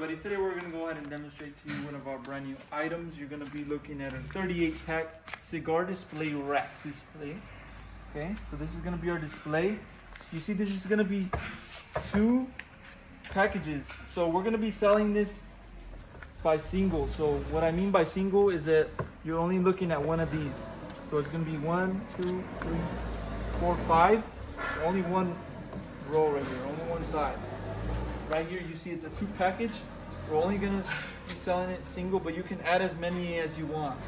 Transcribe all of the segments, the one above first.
Everybody, today we're gonna go ahead and demonstrate to you one of our brand new items. You're gonna be looking at a 38 pack cigar display rack display. Okay, so this is gonna be our display. You see, this is gonna be two packages. So we're gonna be selling this by single. So what I mean by single is that you're only looking at one of these. So it's gonna be one, two, three, four, five. So only one row right here, only one side. Right here, you see it's a two package. We're only gonna be selling it single, but you can add as many as you want.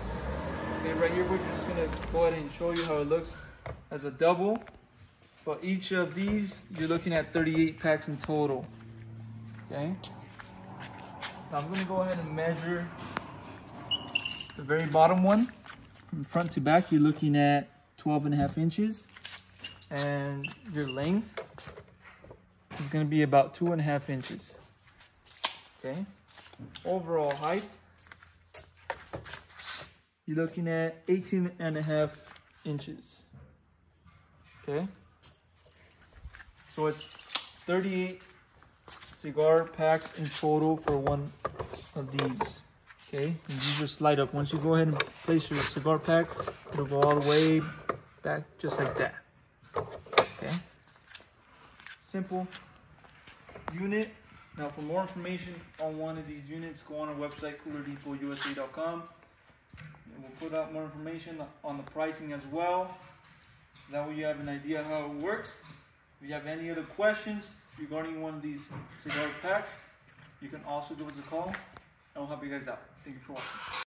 Okay, right here, we're just gonna go ahead and show you how it looks as a double. But each of these, you're looking at 38 packs in total. Okay. Now I'm gonna go ahead and measure the very bottom one. From front to back, you're looking at 12 and a half inches. And your length is gonna be about two and a half inches. Okay. Overall height, you're looking at 18 and a half inches. Okay. So it's 38 cigar packs in total for one of these. Okay, and you just slide up. Once you go ahead and place your cigar pack, it'll go all the way back just like that. Okay, simple unit. Now for more information on one of these units, go on our website, coolerdepotusa.com. We'll put out more information on the pricing as well. That way you have an idea how it works. If you have any other questions regarding one of these cigar packs, you can also give us a call and we'll help you guys out. Thank you for watching.